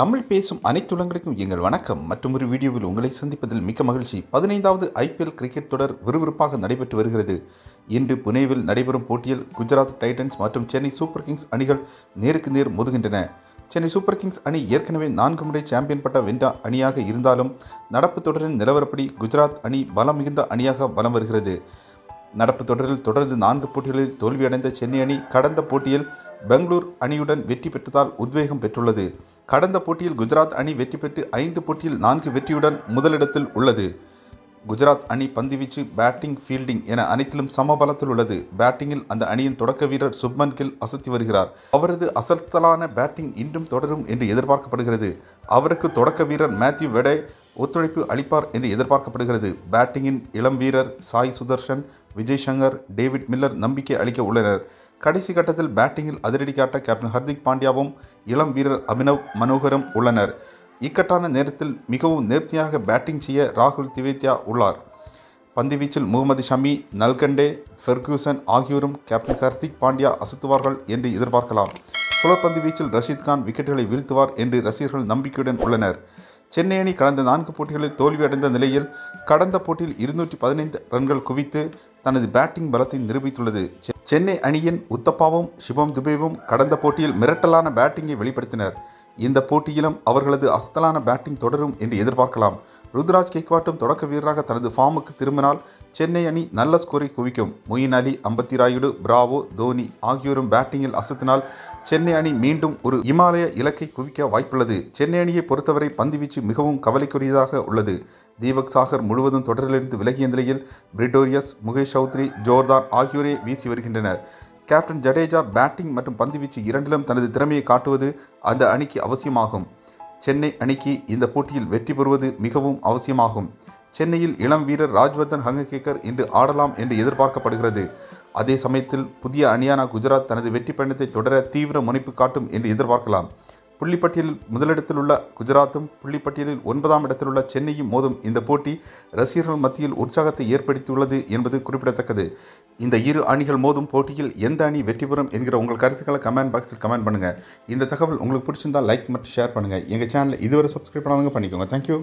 தமிழ் பேசும் அனைத்துலங்களுக்கும் எங்கள் வணக்கம். மற்றும் ஒரு வீடியோவில் உங்களை சந்திப்பதில் மிக்க மகிழ்ச்சி. பதினைந்தாவது ஐபிஎல் கிரிக்கெட் தொடர் விறுவிறுப்பாக நடைபெற்று வருகிறது. இன்று புனேவில் நடைபெறும் போட்டியில் குஜராத் டைட்டன்ஸ் மற்றும் சென்னை சூப்பர் கிங்ஸ் அணிகள் நேருக்கு நேர் மோதுகின்றன. சென்னை சூப்பர் கிங்ஸ் அணி ஏற்கனவே நான்கு முறை சாம்பியன் பட்ட வென்ற அணியாக இருந்தாலும் நடப்பு தொடரின் நிலவரப்படி குஜராத் அணி பலம் மிகுந்த அணியாக பலம் வருகிறது. நடப்பு தொடரில் தொடர்ந்து நான்கு போட்டிகளில் தோல்வியடைந்த சென்னை அணி கடந்த போட்டியில் பெங்களூர் அணியுடன் வெற்றி பெற்றதால் உத்வேகம் பெற்றுள்ளது. கடந்த போட்டியில் குஜராத் அணி வெற்றி பெற்று ஐந்து போட்டியில் நான்கு வெற்றியுடன் முதலிடத்தில் உள்ளது. குஜராத் அணி பந்துவீச்சு பேட்டிங் ஃபீல்டிங் என அனைத்திலும் சமபலத்தில் உள்ளது. பேட்டிங்கில் அந்த அணியின் தொடக்க வீரர் சுப்மன் கில் அசத்தி வருகிறார். அவரது அசத்தலான பேட்டிங் இன்றும் தொடரும் என்று எதிர்பார்க்கப்படுகிறது. அவருக்கு தொடக்க வீரர் மேத்யூ வெடே ஒத்துழைப்பு அளிப்பார் என்று எதிர்பார்க்கப்படுகிறது. பேட்டிங்கின் இளம் வீரர் சாய் சுதர்ஷன் விஜய் சங்கர் டேவிட் மில்லர் நம்பிக்கை அளிக்க உள்ளனர். கடைசி கட்டத்தில் பேட்டிங்கில் அதிரடி காட்ட கேப்டன் ஹர்திக் பாண்டியாவும் இளம் வீரர் அபினவ் மனோகரும் உள்ளனர். இக்கட்டான நேரத்தில் மிகவும் நேர்த்தியாக பேட்டிங் செய்ய ராகுல் திவேத்யா உள்ளார். பந்துவீச்சில் முகமது ஷமி நல்கண்டே ஃபெர்கூசன் ஆகியோரும் கேப்டன் ஹர்திக் பாண்டியா அசத்துவார்கள் என்று எதிர்பார்க்கலாம். சுழற்பந்து வீச்சில் ரஷீத் கான் விக்கெட்டுகளை வீழ்த்துவார் என்று ரசிகர்கள் நம்பிக்கையுடன் உள்ளனர். சென்னை அணி கடந்த நான்கு போட்டிகளில் தோல்வியடைந்த நிலையில் கடந்த போட்டியில் இருநூற்றி பதினைந்து ரன்கள் குவித்து தனது பேட்டிங் பலத்தை நிரூபித்துள்ளது. சென்னை அணியின் உத்தப்பாவும் சிவம் துபேவும் கடந்த போட்டியில் மிரட்டலான பேட்டிங்கை வெளிப்படுத்தினர். இந்த போட்டியிலும் அவர்களது அஸ்தலான பேட்டிங் தொடரும் என்று எதிர்பார்க்கலாம். ருத்ராஜ் கெக்வாட்டும் தொடக்க வீரராக தனது ஃபார்முக்கு திரும்பினால் சென்னை அணி நல்ல ஸ்கோரை குவிக்கும். மொயின் அலி அம்பத்தி ராயுடு பிராவோ தோனி ஆகியோரும் பேட்டிங்கில் அசத்தினால் சென்னை அணி மீண்டும் ஒரு இமாலய இலக்கை குவிக்க வாய்ப்புள்ளது. சென்னை அணியை பொறுத்தவரை பந்துவீச்சு மிகவும் கவலைக்குரியதாக உள்ளது. தீபக் சாகர் முழுவதும் தொடரிலிருந்து விலகிய நிலையில் பிரிட்டோரியஸ் முகேஷ் சௌத்ரி ஜோர்தான் ஆகியோரே வீசி வருகின்றனர். கேப்டன் ஜடேஜா பேட்டிங் மற்றும் பந்துவீச்சு இரண்டிலும் தனது திறமையை காட்டுவது அந்த அணிக்கு அவசியமாகும். சென்னை அணிக்கு இந்த போட்டியில் வெற்றி பெறுவது மிகவும் அவசியமாகும். சென்னையில் இளம் வீரர் ராஜ்வர்தன் ஹங்ககேக்கர் இன்று ஆடலாம் என்று எதிர்பார்க்கப்படுகிறது. அதே சமயத்தில் புதிய அணியான குஜராத் தனது வெற்றி பயணத்தை தொடர தீவிர முனைப்பு காட்டும் என்று எதிர்பார்க்கலாம். புள்ளிப்பட்டியலில் முதலிடத்தில் உள்ள குஜராத்தும் புள்ளிப்பட்டியலில் ஒன்பதாம் இடத்தில் உள்ள சென்னையும் மோதும் இந்த போட்டி ரசிகர்கள் மத்தியில் உற்சாகத்தை ஏற்படுத்தியுள்ளது என்பது குறிப்பிடத்தக்கது. இந்த இரு அணிகள் மோதும் போட்டியில் எந்த அணி வெற்றி பெறும் என்கிற உங்கள் கருத்துக்களை கமெண்ட் பாக்ஸில் கமெண்ட் பண்ணுங்கள் இந்த தகவல் உங்களுக்கு பிடிச்சிருந்தால் லைக் மற்றும் ஷேர் பண்ணுங்கள் எங்கள் சேனலை இதுவரை சப்ஸ்கிரைப் பண்ணாதவங்க பண்ணிக்கோங்க. தேங்க்யூ